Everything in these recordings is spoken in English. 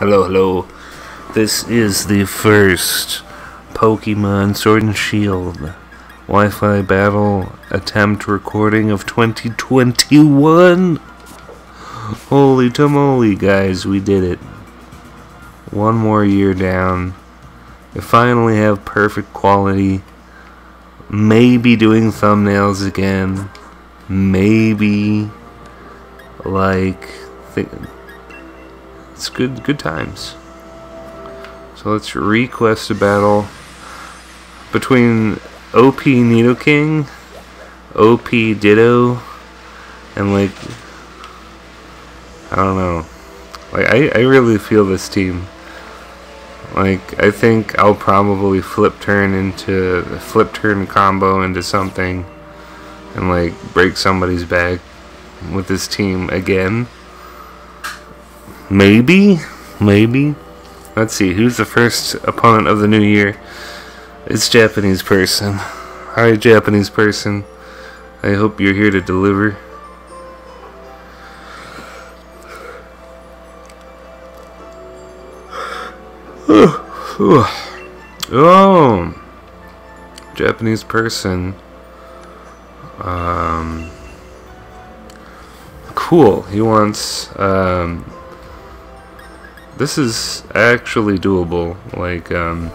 Hello, hello. This is the first Pokemon Sword and Shield Wi Fi battle attempt recording of 2021. Holy tamale, guys, we did it. One more year down. We finally have perfect quality. Maybe doing thumbnails again. Maybe like th- it's good good times. So let's request a battle between OP Nidoking, OP Ditto, and like I don't know. Like I, I really feel this team. Like I think I'll probably flip turn into flip turn combo into something and like break somebody's back with this team again. Maybe, maybe. Let's see, who's the first opponent of the new year? It's Japanese person. Hi, Japanese person. I hope you're here to deliver. oh, Japanese person. Um, cool. He wants. Um, this is actually doable. Like, um,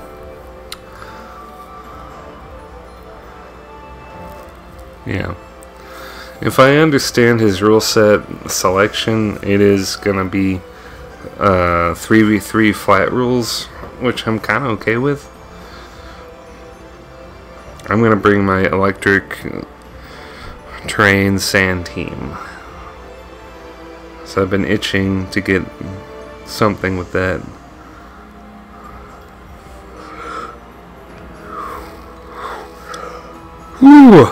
yeah. If I understand his rule set selection, it is gonna be uh, 3v3 flat rules, which I'm kind of okay with. I'm gonna bring my electric terrain sand team. So I've been itching to get something with that. Whew.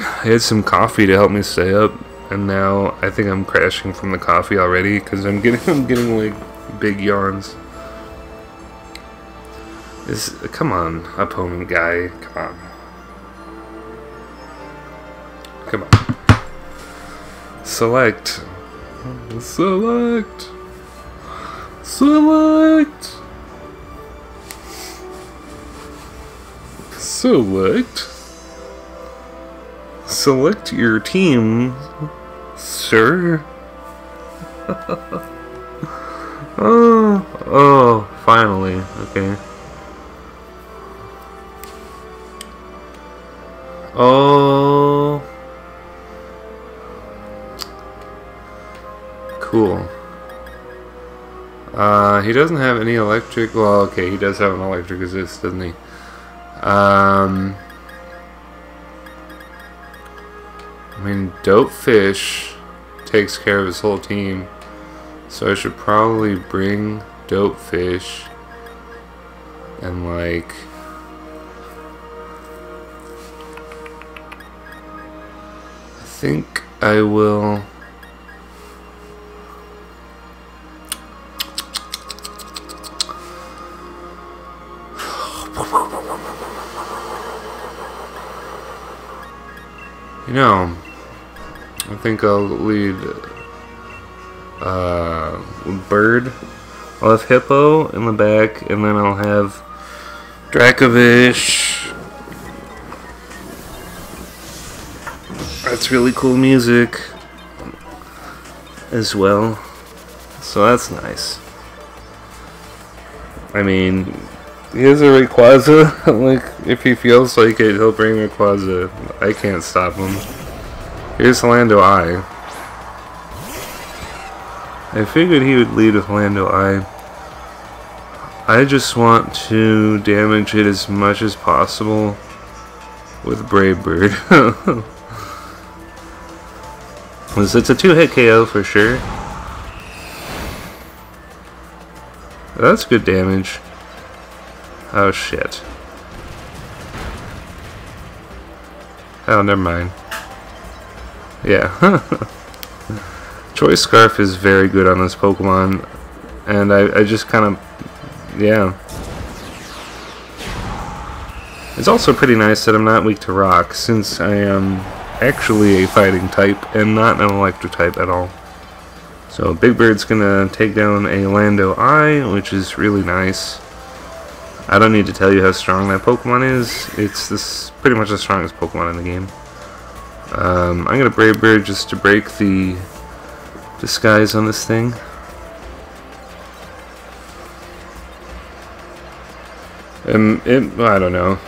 I had some coffee to help me stay up, and now I think I'm crashing from the coffee already because I'm getting I'm getting like big yawns. This come on, opponent guy, come on. Come on. Select. Select. Select. Select. Select your team, sir. oh, oh, finally. Okay. Oh. Cool. Uh, he doesn't have any electric. Well, okay, he does have an electric resist, doesn't he? Um, I mean, Dope Fish takes care of his whole team, so I should probably bring Dope Fish and like. I think I will. You know, I think I'll lead uh, Bird. I'll have Hippo in the back, and then I'll have Dracovish. That's really cool music as well. So that's nice. I mean, he has a Rayquaza. like, if he feels like it, he'll bring Rayquaza. I can't stop him. Here's Lando I. I figured he would lead with Lando I. I just want to damage it as much as possible with Brave Bird. it's a two-hit KO for sure. That's good damage. Oh shit. Oh, never mind. Yeah. Choice Scarf is very good on this Pokemon, and I, I just kind of, yeah. It's also pretty nice that I'm not weak to rock, since I am actually a fighting type and not an electric type at all. So Big Bird's gonna take down a Lando I, which is really nice. I don't need to tell you how strong that Pokemon is. It's this pretty much the strongest Pokemon in the game. Um, I'm gonna Brave Bird just to break the disguise on this thing. Um, it, I don't know.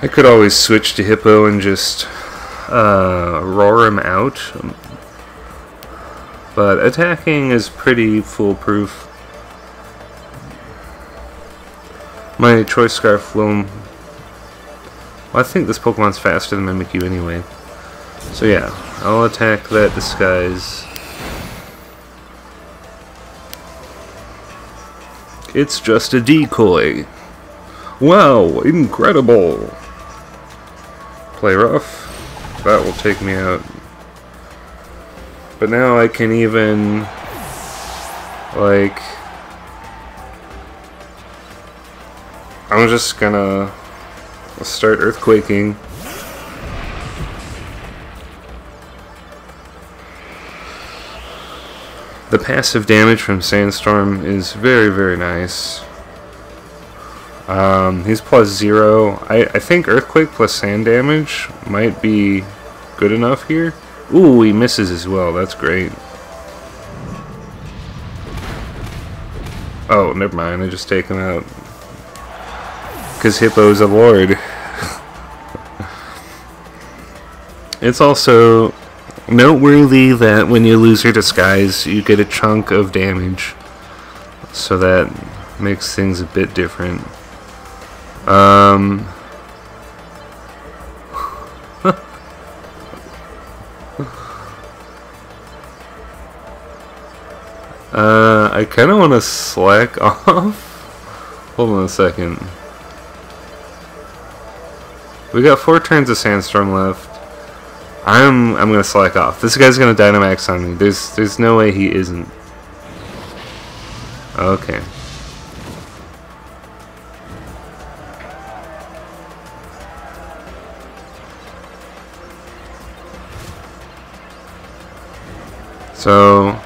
I could always switch to Hippo and just uh, roar him out. But attacking is pretty foolproof. My Choice Scarf will... Well, I think this Pokemon's faster than Mimikyu anyway. So yeah, I'll attack that disguise. It's just a decoy. Wow, incredible! Play rough. That will take me out. But now I can even... Like... I'm just gonna start earthquaking. The passive damage from Sandstorm is very, very nice. Um, he's plus zero. I, I think Earthquake plus sand damage might be good enough here. Ooh, he misses as well. That's great. Oh, never mind. I just take him out. Because Hippo's a lord. it's also noteworthy that when you lose your disguise, you get a chunk of damage. So that makes things a bit different. Um... uh, I kind of want to slack off. Hold on a second. We got four turns of Sandstorm left. I'm I'm gonna slack off. This guy's gonna Dynamax on me. There's there's no way he isn't. Okay. So,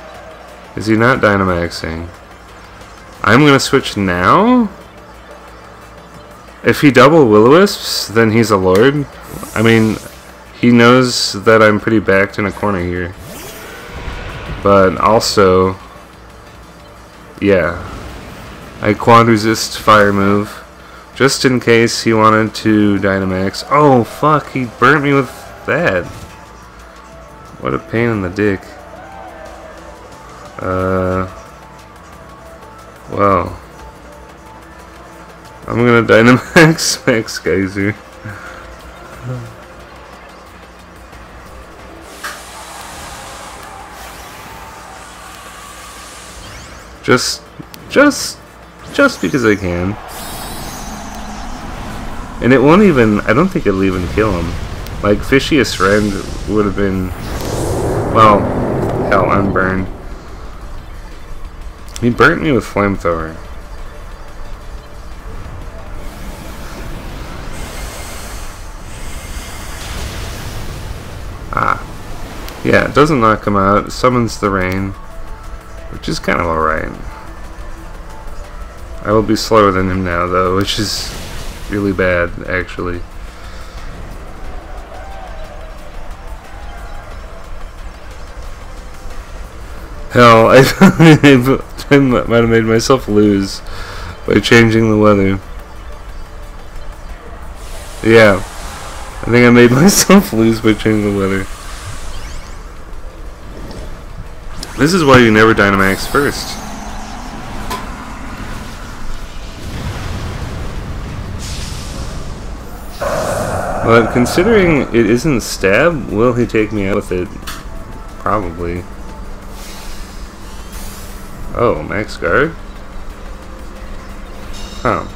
is he not Dynamaxing? I'm gonna switch now? If he double Will-O-Wisps, then he's a lord. I mean, he knows that I'm pretty backed in a corner here. But also, yeah, I quad resist fire move just in case he wanted to Dynamax. Oh fuck, he burnt me with that. What a pain in the dick. Uh, well. I'm gonna Dynamax Max Geyser. Just, just, just because I can. And it won't even, I don't think it'll even kill him. Like, Fishious Rend would have been, well, hell, I'm burned. He burnt me with Flamethrower. Yeah, it doesn't knock him out, it summons the rain, which is kind of alright. I will be slower than him now, though, which is really bad, actually. Hell, I, I might have made myself lose by changing the weather. Yeah, I think I made myself lose by changing the weather. This is why you never Dynamax first. But considering it isn't stab, will he take me out with it? Probably. Oh, max guard? Huh.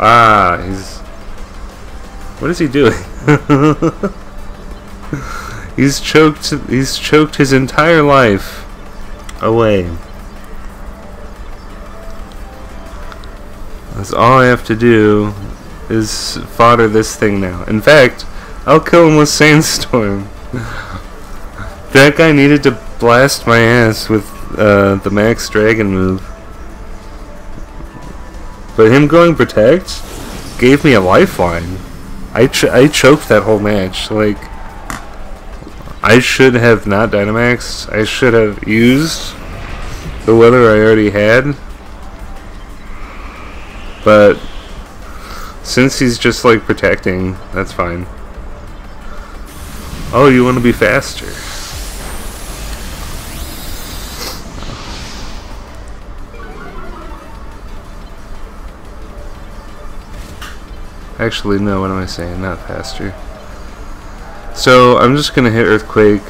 Ah, he's... What is he doing? he's choked. He's choked his entire life away. That's all I have to do is fodder this thing now. In fact, I'll kill him with Sandstorm. that guy needed to blast my ass with uh, the Max Dragon move. But him going Protect gave me a lifeline. I, ch I choked that whole match. Like, I should have not Dynamaxed. I should have used the weather I already had. But since he's just like protecting, that's fine. Oh, you want to be faster. Actually, no, what am I saying? Not faster. So, I'm just gonna hit Earthquake.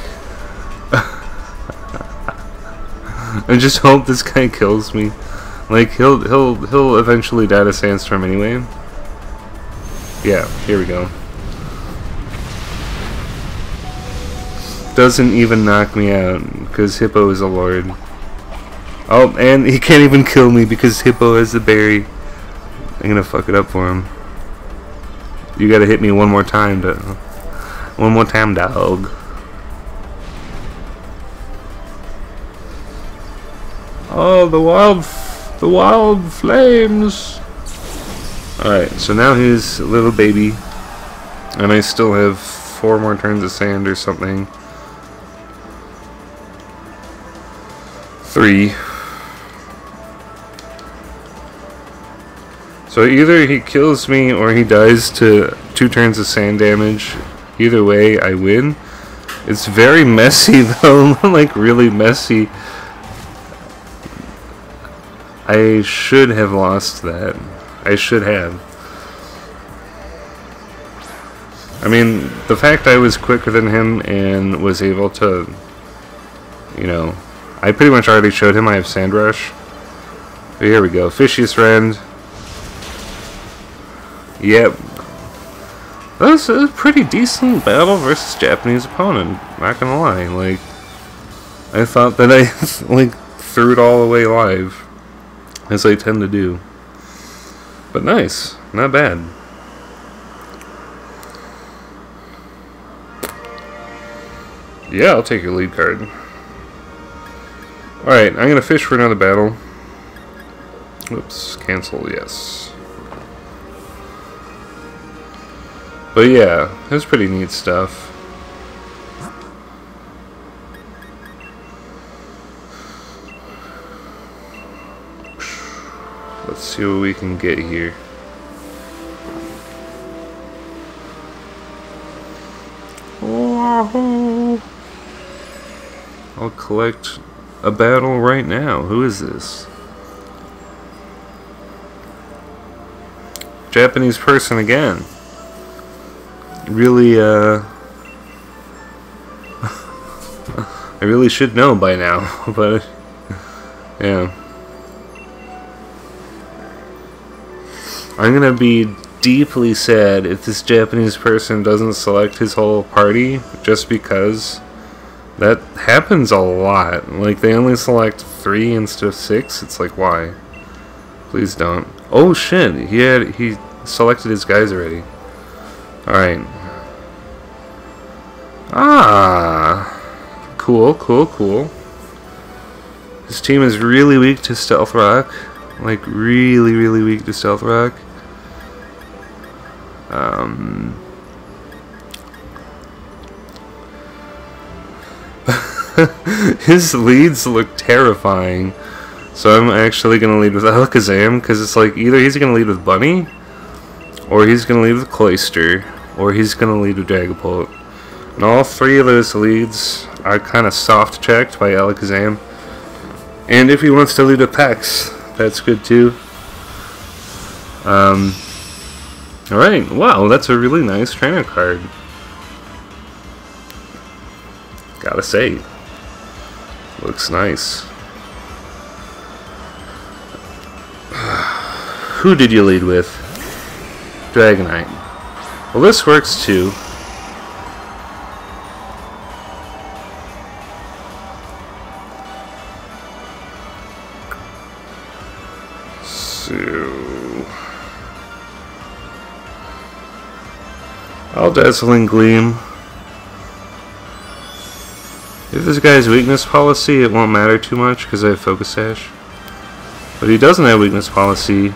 and just hope this guy kills me. Like, he'll, he'll, he'll eventually die to Sandstorm anyway. Yeah, here we go. Doesn't even knock me out, because Hippo is a lord. Oh, and he can't even kill me because Hippo has the berry. I'm gonna fuck it up for him. You gotta hit me one more time, to, one more time, dog. Oh, the wild, the wild flames. Alright, so now he's a little baby. And I still have four more turns of sand or something. Three. So either he kills me or he dies to two turns of sand damage. Either way, I win. It's very messy though, like really messy. I should have lost that. I should have. I mean, the fact I was quicker than him and was able to, you know, I pretty much already showed him I have Sand Rush. But here we go. Fishious Rend. Yep. That is a pretty decent battle versus Japanese opponent, not gonna lie. Like, I thought that I, like, threw it all away live, as I tend to do. But nice, not bad. Yeah, I'll take your league card. Alright, I'm gonna fish for another battle. Oops, cancel, yes. But yeah, it was pretty neat stuff. Let's see what we can get here. I'll collect a battle right now. Who is this? Japanese person again. Really, uh... I really should know by now, but... Yeah. I'm gonna be deeply sad if this Japanese person doesn't select his whole party just because that happens a lot. Like, they only select three instead of six. It's like, why? Please don't. Oh, shit. He had, he selected his guys already. Alright. Ah. Cool, cool, cool. His team is really weak to Stealth Rock. Like, really, really weak to Stealth Rock. Um... his leads look terrifying. So I'm actually going to lead with Alakazam, because it's like either he's going to lead with Bunny, or he's going to lead with Cloyster, or he's going to lead with Dragapult. And all three of those leads are kind of soft checked by Alakazam. And if he wants to lead with Pex, that's good too. Um, Alright, wow, that's a really nice trainer card. Gotta say. Looks nice. Who did you lead with? Dragonite. Well, this works too. I'll Dazzling Gleam. If this guy's weakness policy, it won't matter too much because I have Focus Sash. But he doesn't have weakness policy.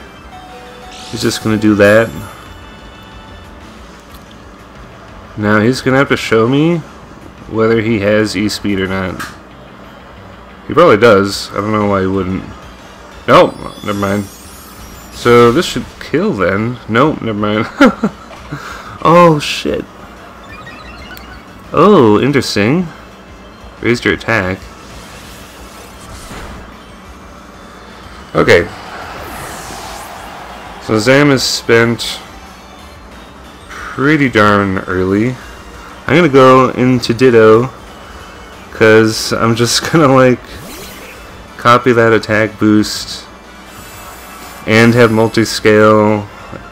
He's just going to do that. Now he's going to have to show me whether he has E-Speed or not. He probably does. I don't know why he wouldn't. Nope, never mind. So this should kill then. Nope, never mind. oh, shit. Oh, interesting. Raised your attack. Okay. So Zam is spent pretty darn early. I'm gonna go into Ditto because I'm just gonna like copy that attack boost and have multi-scale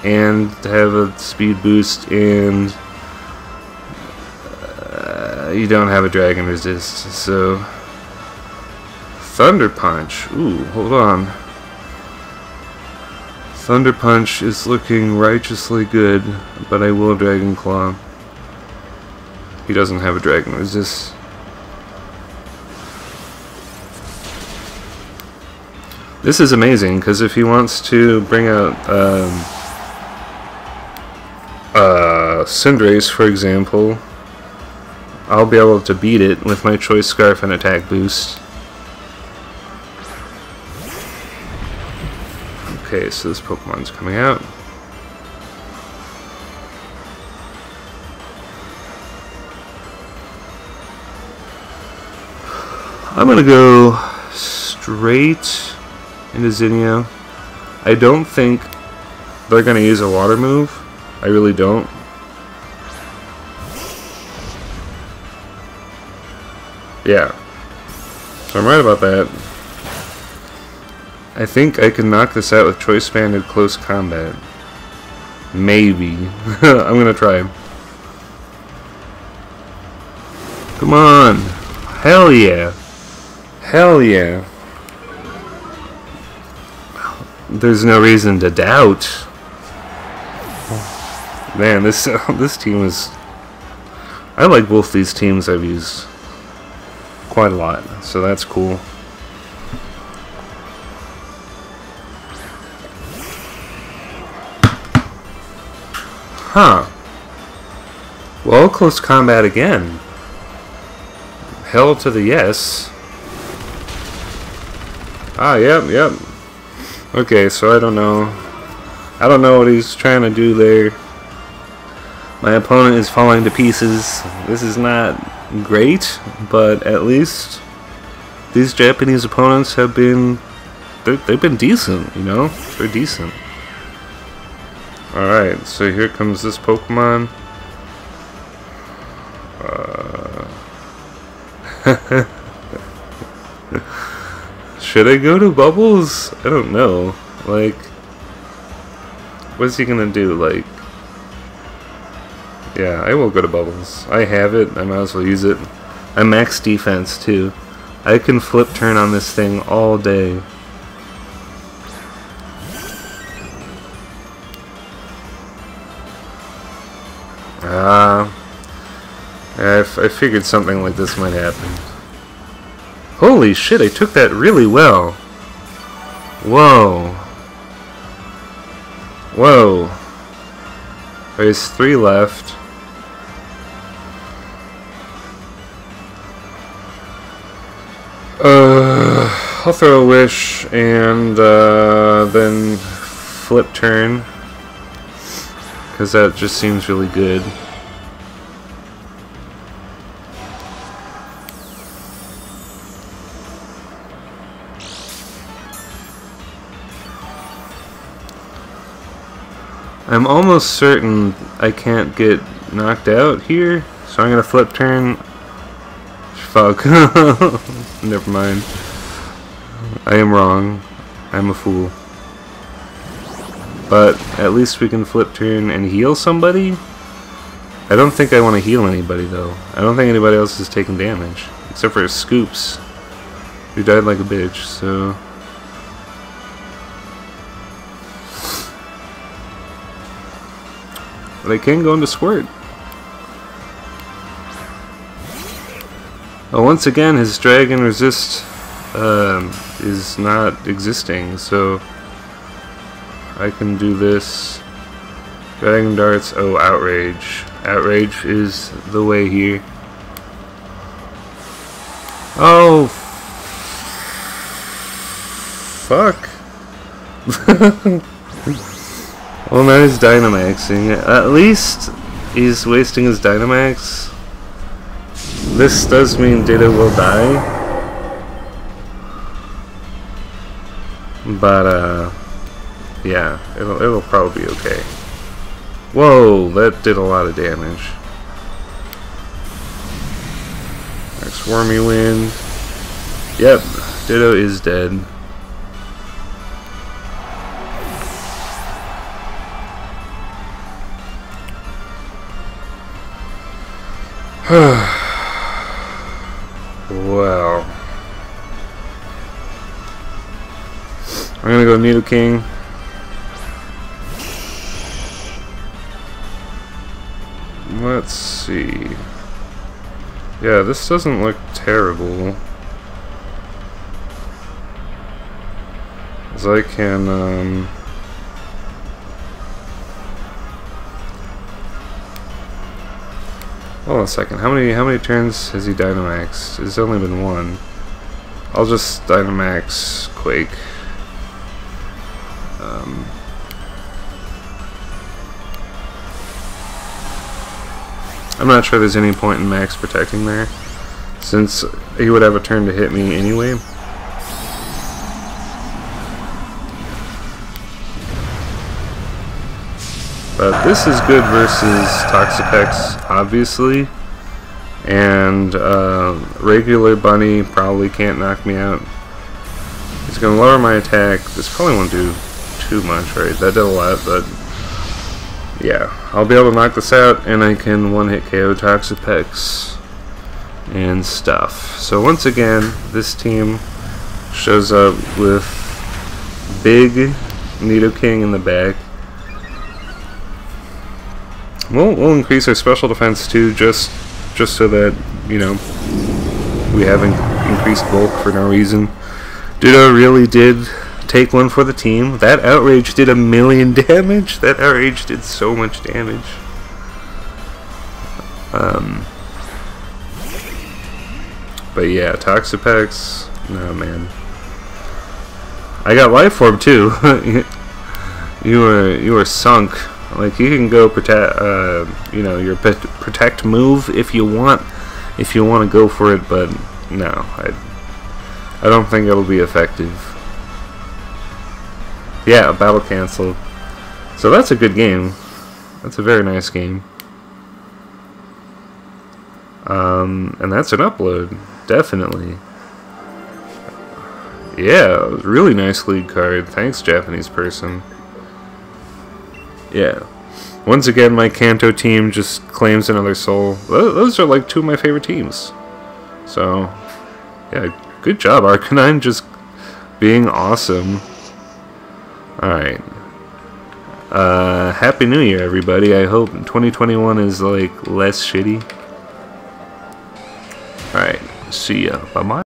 and have a speed boost and uh, you don't have a dragon resist so. Thunder punch. Ooh hold on. Thunder punch is looking righteously good but I will dragon claw. He doesn't have a dragon resist. This is amazing, because if he wants to bring out um, uh, for example, I'll be able to beat it with my Choice Scarf and Attack Boost. Okay, so this Pokemon's coming out. I'm gonna go straight into Zinnia. I don't think they're to use a water move. I really don't. Yeah. So I'm right about that. I think I can knock this out with Choice Banded Close Combat. Maybe. I'm gonna try. Come on. Hell yeah. Hell yeah there's no reason to doubt. Man, this this team is. I like both these teams I've used quite a lot, so that's cool. Huh. Well, close combat again. Hell to the yes. Ah, yep, yep. Okay, so I don't know. I don't know what he's trying to do there. My opponent is falling to pieces. This is not great, but at least these Japanese opponents have been they've been decent, you know? They're decent. Alright, so here comes this Pokemon. Uh Should I go to Bubbles? I don't know. Like, what's he gonna do? Like, yeah, I will go to Bubbles. I have it. I might as well use it. I'm max defense too. I can flip turn on this thing all day. Ah, uh, I figured something like this might happen. Holy shit, I took that really well. Whoa. Whoa. There's three left. Uh, I'll throw a wish and uh, then flip turn. Because that just seems really good. I'm almost certain I can't get knocked out here, so I'm gonna flip turn. Fuck. Never mind. I am wrong. I'm a fool. But at least we can flip turn and heal somebody? I don't think I want to heal anybody though. I don't think anybody else is taking damage. Except for Scoops, who died like a bitch, so... They can go into Squirt. Oh, once again, his dragon resist um, is not existing, so I can do this. Dragon darts. Oh, outrage. Outrage is the way here. Oh, fuck. well, now he's Dynamaxing. At least he's wasting his Dynamax. This does mean Ditto will die. But, uh, yeah, it'll, it'll probably be okay. Whoa, that did a lot of damage. Next Wyrmwind. Yep, Ditto is dead. well. Let's see. Yeah, this doesn't look terrible. As I can, um... Hold on a second. How many how many turns has he Dynamaxed? It's only been one. I'll just Dynamax Quake. Um, I'm not sure there's any point in max protecting there, since he would have a turn to hit me anyway. But this is good versus Toxapex, obviously. And uh, regular Bunny probably can't knock me out. He's going to lower my attack. This probably won't do too much, right? That did a lot, but yeah, I'll be able to knock this out, and I can one-hit KO Toxic Toxapex and stuff. So once again, this team shows up with big Nidoking in the back. We'll, we'll increase our special defense too, just just so that, you know, we haven't increased bulk for no reason. Ditto really did take one for the team. That outrage did a million damage. That outrage did so much damage. Um, but yeah, Toxapex, no man. I got life orb too. you were you were sunk. Like you can go protect, uh, you know, your protect move if you want, if you want to go for it. But no, I, I don't think it'll be effective. Yeah, battle canceled. So that's a good game. That's a very nice game. Um, and that's an upload, definitely. Yeah, really nice league card. Thanks, Japanese person. Yeah. Once again, my Kanto team just claims another soul. Those are like two of my favorite teams. So, yeah, good job, Arcanine, just being awesome. Alright. Uh, Happy New Year, everybody. I hope 2021 is, like, less shitty. Alright. See ya. Bye-bye.